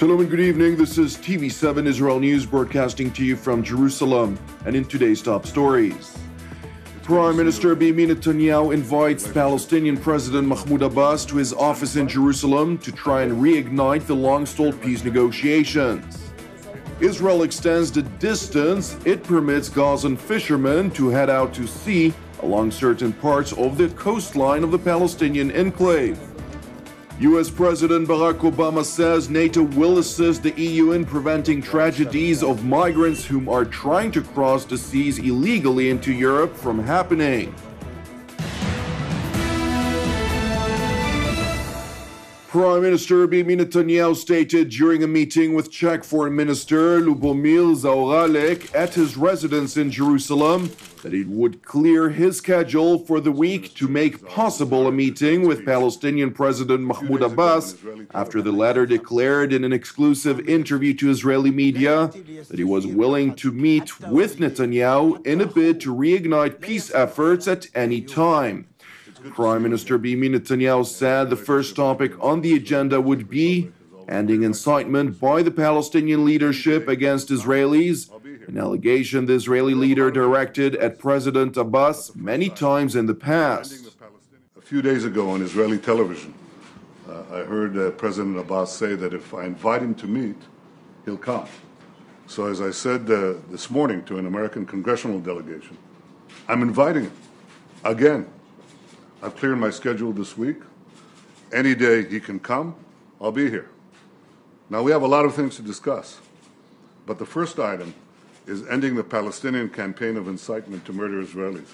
Shalom and good evening. This is TV7 Israel News broadcasting to you from Jerusalem. And in today's top stories, Prime Minister Benjamin Netanyahu invites Palestinian President Mahmoud Abbas to his office in Jerusalem to try and reignite the long stalled peace negotiations. Israel extends the distance it permits Gazan fishermen to head out to sea along certain parts of the coastline of the Palestinian enclave. US President Barack Obama says NATO will assist the EU in preventing tragedies of migrants whom are trying to cross the seas illegally into Europe from happening. Prime Minister Benjamin Netanyahu stated during a meeting with Czech Foreign Minister Lubomir Zaoralek at his residence in Jerusalem that he would clear his schedule for the week to make possible a meeting with Palestinian President Mahmoud Abbas after the latter declared in an exclusive interview to Israeli media that he was willing to meet with Netanyahu in a bid to reignite peace efforts at any time. Prime Minister Benjamin Netanyahu said the first topic on the agenda would be ending incitement by the Palestinian leadership against Israelis, an allegation the Israeli leader directed at President Abbas many times in the past. A few days ago on Israeli television, uh, I heard uh, President Abbas say that if I invite him to meet, he'll come. So, as I said uh, this morning to an American congressional delegation, I'm inviting him again I've cleared my schedule this week. Any day he can come, I'll be here. Now, we have a lot of things to discuss, but the first item is ending the Palestinian campaign of incitement to murder Israelis.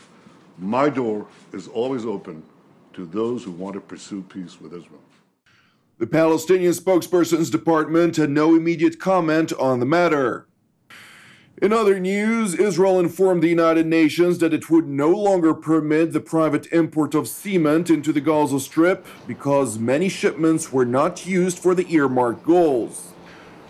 My door is always open to those who want to pursue peace with Israel. The Palestinian spokesperson's department had no immediate comment on the matter. In other news, Israel informed the United Nations that it would no longer permit the private import of cement into the Gaza Strip because many shipments were not used for the earmarked goals.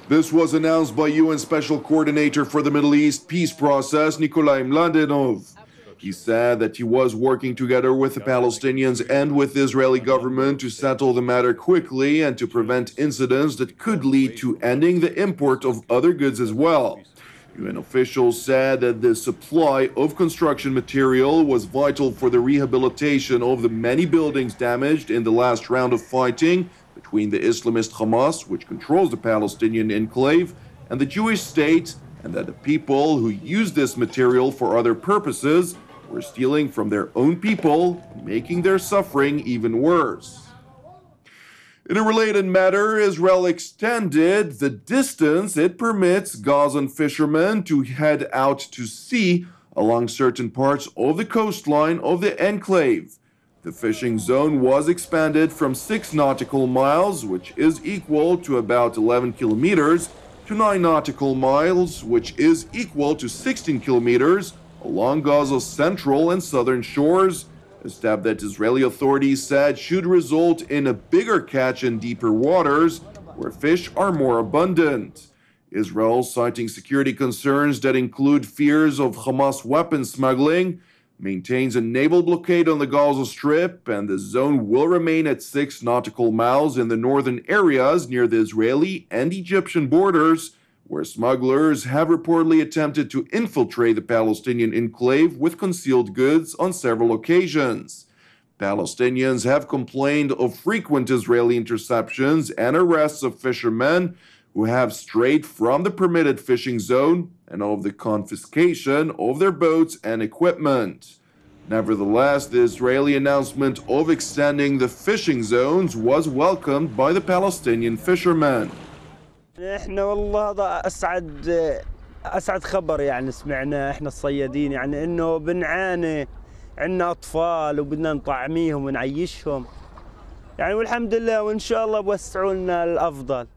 This was announced by UN Special Coordinator for the Middle East peace process, Nikolai Mladenov. He said that he was working together with the Palestinians and with the Israeli government to settle the matter quickly and to prevent incidents that could lead to ending the import of other goods as well. UN officials said that the supply of construction material was vital for the rehabilitation of the many buildings damaged in the last round of fighting between the Islamist Hamas, which controls the Palestinian enclave, and the Jewish state, and that the people who used this material for other purposes were stealing from their own people, making their suffering even worse. In a related matter, Israel extended the distance it permits Gazan fishermen to head out to sea along certain parts of the coastline of the enclave. The fishing zone was expanded from 6 nautical miles, which is equal to about 11 kilometers, to 9 nautical miles, which is equal to 16 kilometers, along Gaza's central and southern shores a step that Israeli authorities said should result in a bigger catch in deeper waters where fish are more abundant. Israel, citing security concerns that include fears of Hamas weapon smuggling, maintains a naval blockade on the Gaza Strip, and the zone will remain at six nautical miles in the northern areas near the Israeli and Egyptian borders where smugglers have reportedly attempted to infiltrate the Palestinian enclave with concealed goods on several occasions. Palestinians have complained of frequent Israeli interceptions and arrests of fishermen who have strayed from the permitted fishing zone and of the confiscation of their boats and equipment. Nevertheless, the Israeli announcement of extending the fishing zones was welcomed by the Palestinian fishermen. احنا والله هذا اسعد اسعد خبر يعني سمعناه احنا الصيادين يعني انه بنعاني عندنا اطفال وبدنا نطعميهم ونعيشهم يعني والحمد لله وان شاء الله بوسعوا لنا الافضل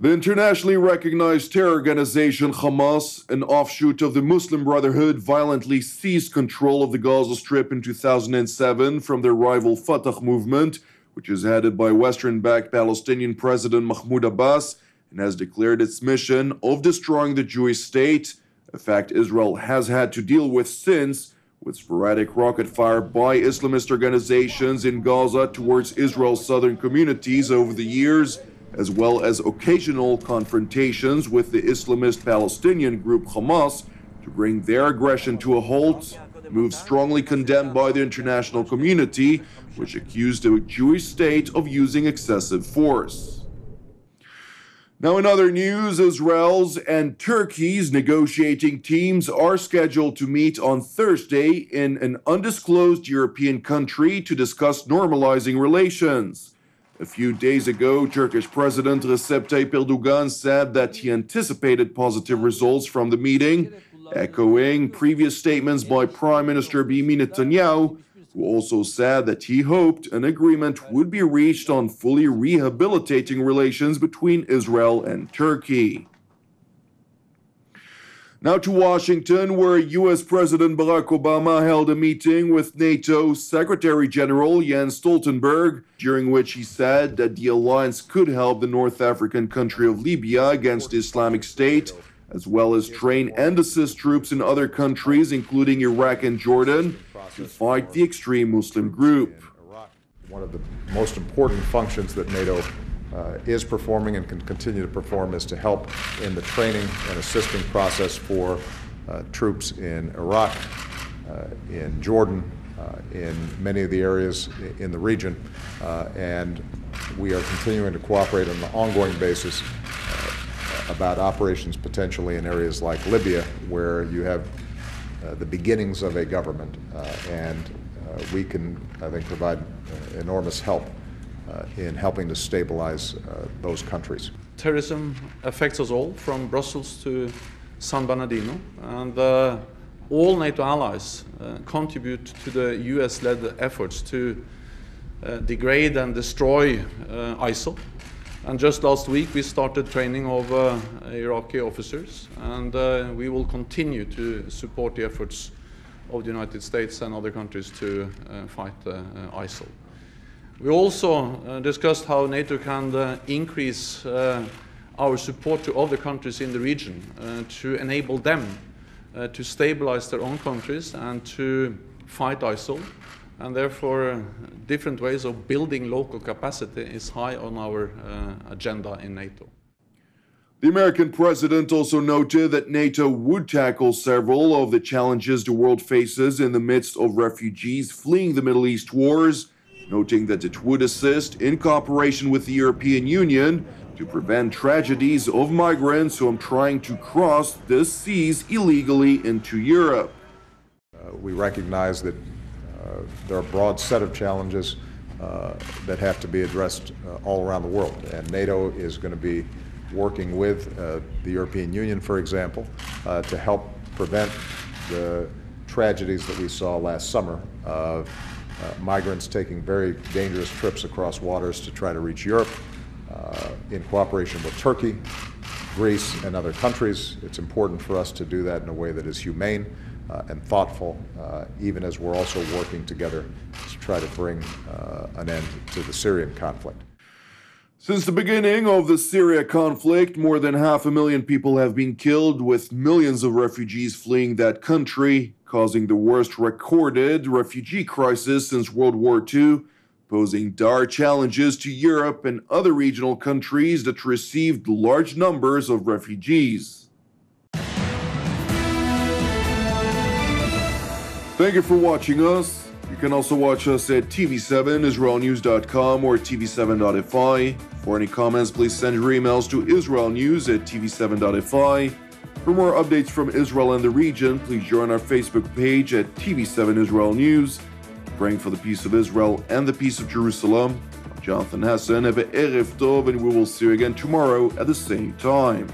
The internationally recognized terror organization Hamas, an offshoot of the Muslim Brotherhood, violently seized control of the Gaza Strip in 2007 from their rival Fatah movement, which is headed by Western backed Palestinian President Mahmoud Abbas and has declared its mission of destroying the Jewish state, a fact Israel has had to deal with since, with sporadic rocket fire by Islamist organizations in Gaza towards Israel's southern communities over the years, as well as occasional confrontations with the Islamist Palestinian group Hamas to bring their aggression to a halt, move strongly condemned by the international community, which accused the Jewish state of using excessive force. Now, in other news, Israel's and Turkey's negotiating teams are scheduled to meet on Thursday in an undisclosed European country to discuss normalizing relations. A few days ago, Turkish President Recep Tayyip Erdogan said that he anticipated positive results from the meeting, echoing previous statements by Prime Minister Benjamin Netanyahu who also said that he hoped an agreement would be reached on fully rehabilitating relations between Israel and Turkey. Now to Washington, where US President Barack Obama held a meeting with NATO Secretary General Jens Stoltenberg, during which he said that the alliance could help the North African country of Libya against Islamic State, as well as train and assist troops in other countries, including Iraq and Jordan, to fight the extreme Muslim group. One of the most important functions that NATO uh, is performing and can continue to perform is to help in the training and assisting process for uh, troops in Iraq, uh, in Jordan, uh, in many of the areas in the region, uh, and we are continuing to cooperate on an ongoing basis uh, about operations potentially in areas like Libya, where you have the beginnings of a government, uh, and uh, we can, I think, provide enormous help in helping to stabilize those countries. Terrorism affects us all, from Brussels to San Bernardino, and all NATO allies uh, contribute to the US led efforts to uh, degrade and destroy uh, ISIL. And just last week, we started training of uh, Iraqi officers, and uh, we will continue to support the efforts of the United States and other countries to uh, fight uh, uh, ISIL. We also uh, discussed how NATO can increase our support to other countries in the region to enable them to stabilize their own countries and to fight ISIL and therefore uh, different ways of building local capacity is high on our uh, agenda in NATO. The American president also noted that NATO would tackle several of the challenges the world faces in the midst of refugees fleeing the Middle East wars, noting that it would assist in cooperation with the European Union to prevent tragedies of migrants who are trying to cross the seas illegally into Europe. Uh, we recognize that there are a broad set of challenges uh, that have to be addressed uh, all around the world. And NATO is going to be working with uh, the European Union, for example, uh, to help prevent the tragedies that we saw last summer of uh, migrants taking very dangerous trips across waters to try to reach Europe uh, in cooperation with Turkey, Greece, and other countries. It's important for us to do that in a way that is humane uh, and thoughtful, uh, even as we're also working together to try to bring uh, an end to the Syrian conflict. Since the beginning of the Syria conflict, more than half a million people have been killed, with millions of refugees fleeing that country, causing the worst recorded refugee crisis since World War II, posing dire challenges to Europe and other regional countries that received large numbers of refugees. Thank you for watching us. You can also watch us at tv7israelnews.com or tv7.fi. For any comments, please send your emails to israelnews at tv7.fi. For more updates from Israel and the region, please join our Facebook page at TV7 Israel News. Praying for the peace of Israel and the peace of Jerusalem. Jonathan Hassan. Have a Erev Tov, and we will see you again tomorrow at the same time.